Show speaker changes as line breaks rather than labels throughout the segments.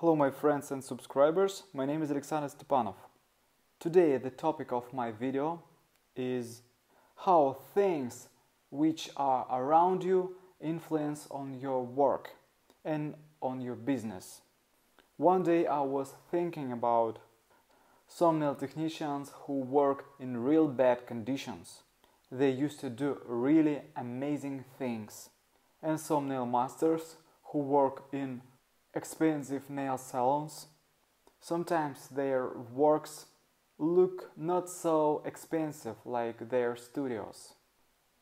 Hello, my friends and subscribers. My name is Alexander Stepanov. Today, the topic of my video is how things which are around you influence on your work and on your business. One day, I was thinking about some nail technicians who work in real bad conditions. They used to do really amazing things, and some nail masters who work in expensive nail salons. Sometimes their works look not so expensive like their studios.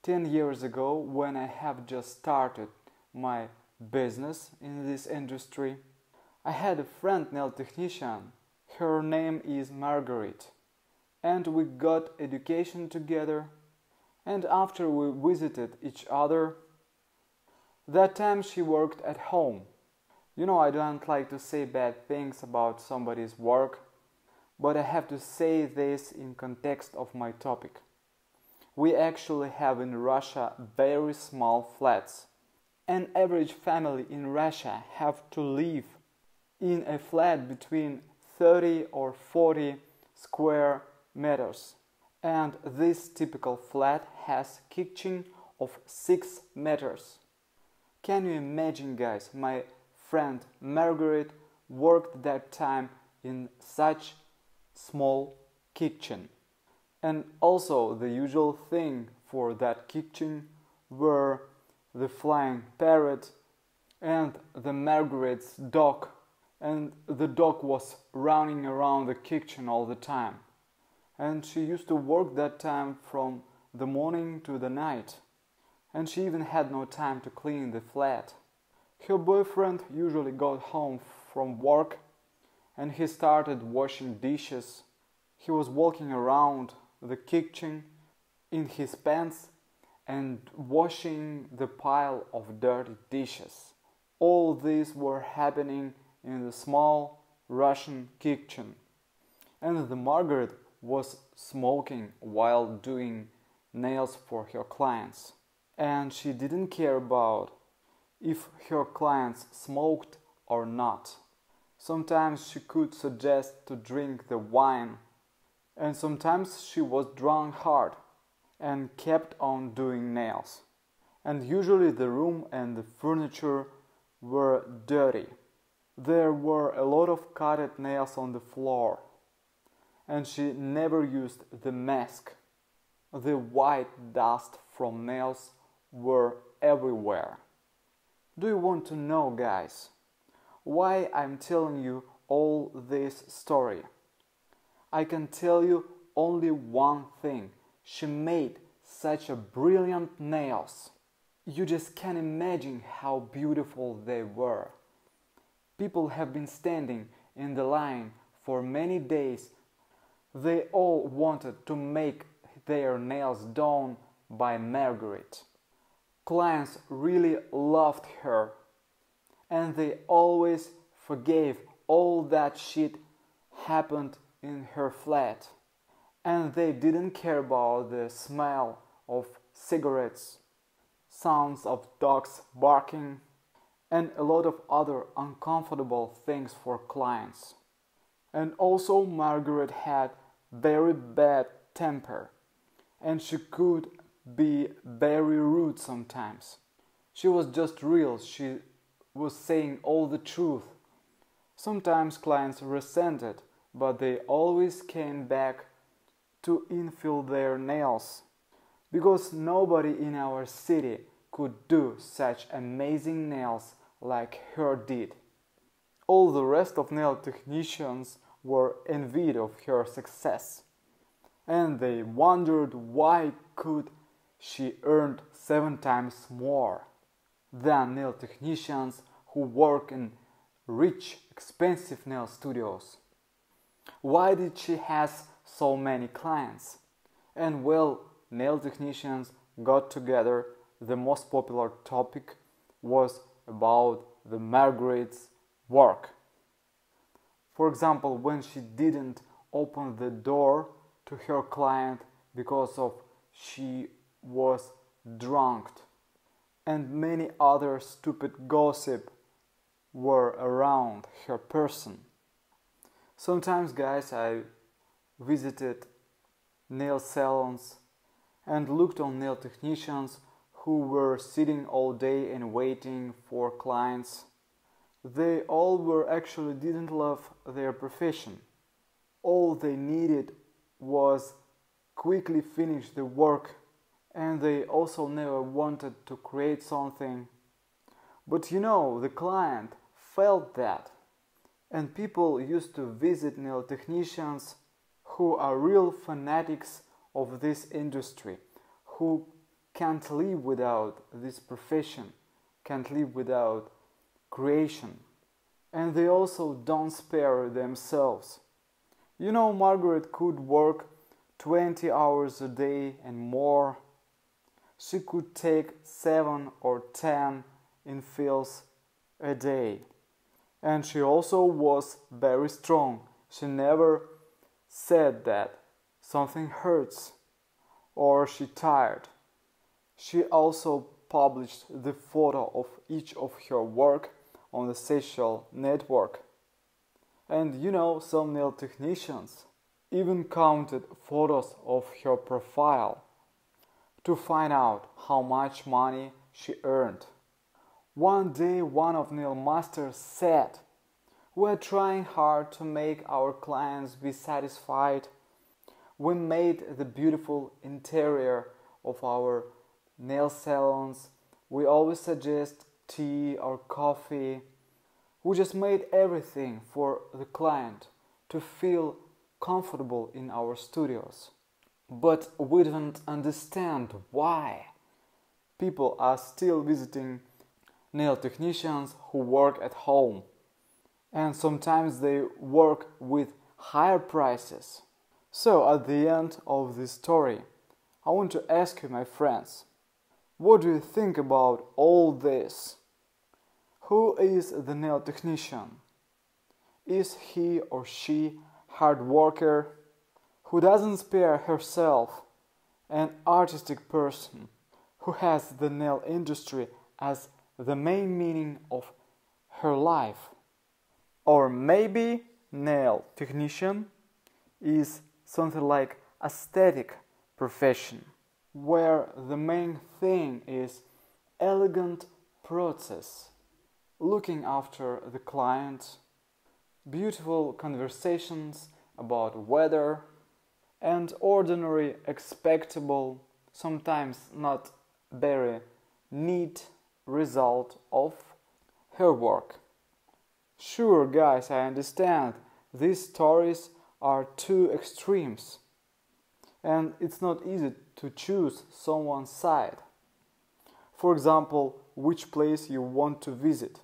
10 years ago, when I have just started my business in this industry, I had a friend nail technician. Her name is Margaret. And we got education together. And after we visited each other, that time she worked at home you know, I don't like to say bad things about somebody's work, but I have to say this in context of my topic. We actually have in Russia very small flats. An average family in Russia have to live in a flat between 30 or 40 square meters. And this typical flat has kitchen of 6 meters. Can you imagine guys, my friend Margaret worked that time in such small kitchen. And also the usual thing for that kitchen were the flying parrot and the Margaret's dog. And the dog was running around the kitchen all the time. And she used to work that time from the morning to the night. And she even had no time to clean the flat. Her boyfriend usually got home from work and he started washing dishes. He was walking around the kitchen in his pants and washing the pile of dirty dishes. All these were happening in the small Russian kitchen. And the Margaret was smoking while doing nails for her clients. And she didn't care about if her clients smoked or not. Sometimes she could suggest to drink the wine, and sometimes she was drunk hard and kept on doing nails. And usually the room and the furniture were dirty. There were a lot of cutted nails on the floor, and she never used the mask. The white dust from nails were everywhere. Do you want to know, guys, why I'm telling you all this story? I can tell you only one thing. She made such a brilliant nails. You just can't imagine how beautiful they were. People have been standing in the line for many days. They all wanted to make their nails done by Margaret clients really loved her. And they always forgave all that shit happened in her flat. And they didn't care about the smell of cigarettes sounds of dogs barking and a lot of other uncomfortable things for clients. And also margaret had very bad temper and she could be very rude sometimes. She was just real, she was saying all the truth. Sometimes clients resented, but they always came back to infill their nails because nobody in our city could do such amazing nails like her did. All the rest of nail technicians were envied of her success and they wondered why could she earned seven times more than nail technicians who work in rich, expensive nail studios. Why did she has so many clients? And well, nail technicians got together. The most popular topic was about the Margaret's work. For example, when she didn't open the door to her client because of she was drunk, and many other stupid gossip were around her person. Sometimes, guys, I visited nail salons and looked on nail technicians who were sitting all day and waiting for clients. They all were actually didn't love their profession. All they needed was quickly finish the work and they also never wanted to create something. But you know, the client felt that. And people used to visit nail technicians who are real fanatics of this industry, who can't live without this profession, can't live without creation. And they also don't spare themselves. You know, Margaret could work 20 hours a day and more she could take seven or ten infills a day. And she also was very strong. She never said that something hurts or she tired. She also published the photo of each of her work on the social network. And you know, some nail technicians even counted photos of her profile to find out how much money she earned. One day, one of Nail Masters said, We're trying hard to make our clients be satisfied. We made the beautiful interior of our nail salons. We always suggest tea or coffee. We just made everything for the client to feel comfortable in our studios. But we don't understand why people are still visiting nail technicians who work at home. And sometimes they work with higher prices. So, at the end of this story, I want to ask you, my friends, what do you think about all this? Who is the nail technician? Is he or she hard worker who doesn't spare herself, an artistic person who has the nail industry as the main meaning of her life. Or maybe nail technician is something like aesthetic profession where the main thing is elegant process looking after the client beautiful conversations about weather and ordinary, expectable, sometimes not very neat result of her work. Sure, guys, I understand these stories are two extremes, and it's not easy to choose someone's side. For example, which place you want to visit.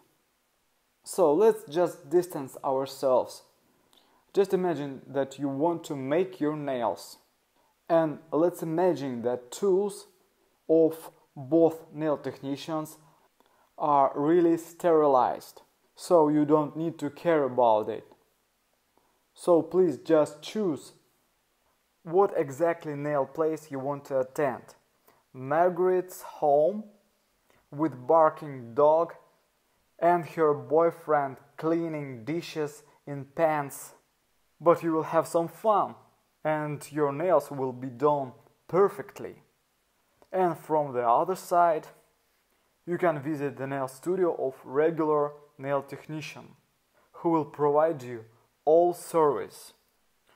So let's just distance ourselves just imagine that you want to make your nails. And let's imagine that tools of both nail technicians are really sterilized. So you don't need to care about it. So please just choose what exactly nail place you want to attend. Margaret's home with barking dog and her boyfriend cleaning dishes in pans but you will have some fun and your nails will be done perfectly. And from the other side, you can visit the nail studio of regular nail technician who will provide you all service.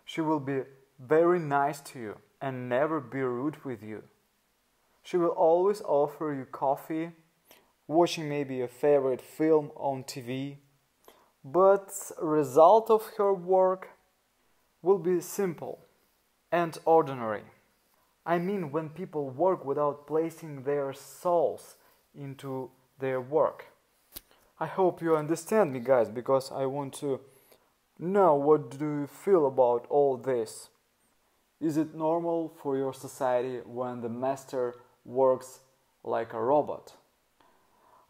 She will be very nice to you and never be rude with you. She will always offer you coffee, watching maybe a favorite film on TV. But result of her work will be simple and ordinary. I mean, when people work without placing their souls into their work. I hope you understand me, guys, because I want to know what do you feel about all this. Is it normal for your society when the master works like a robot?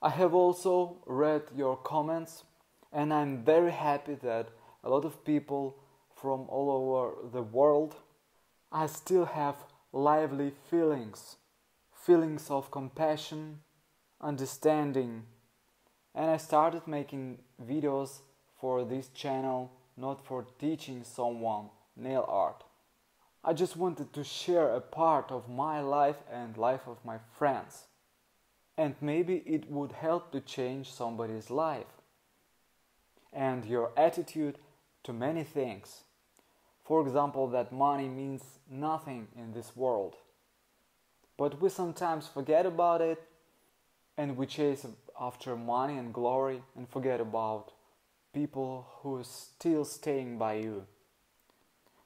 I have also read your comments, and I'm very happy that a lot of people from all over the world, I still have lively feelings feelings of compassion, understanding, And I started making videos for this channel not for teaching someone nail art. I just wanted to share a part of my life and life of my friends. And maybe it would help to change somebody's life and your attitude to many things. For example, that money means nothing in this world. But we sometimes forget about it and we chase after money and glory and forget about people who are still staying by you.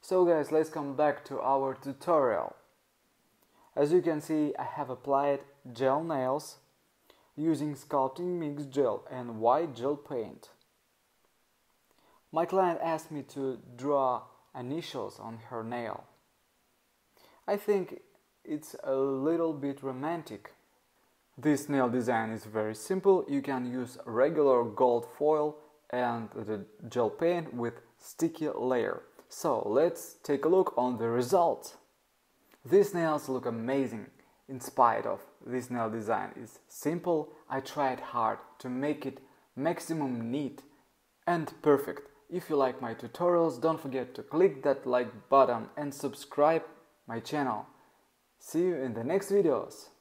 So guys, let's come back to our tutorial. As you can see, I have applied gel nails using sculpting mix gel and white gel paint. My client asked me to draw initials on her nail. I think it's a little bit romantic. This nail design is very simple. You can use regular gold foil and the gel paint with sticky layer. So let's take a look on the result. These nails look amazing in spite of this nail design is simple. I tried hard to make it maximum neat and perfect. If you like my tutorials, don't forget to click that like button and subscribe my channel. See you in the next videos.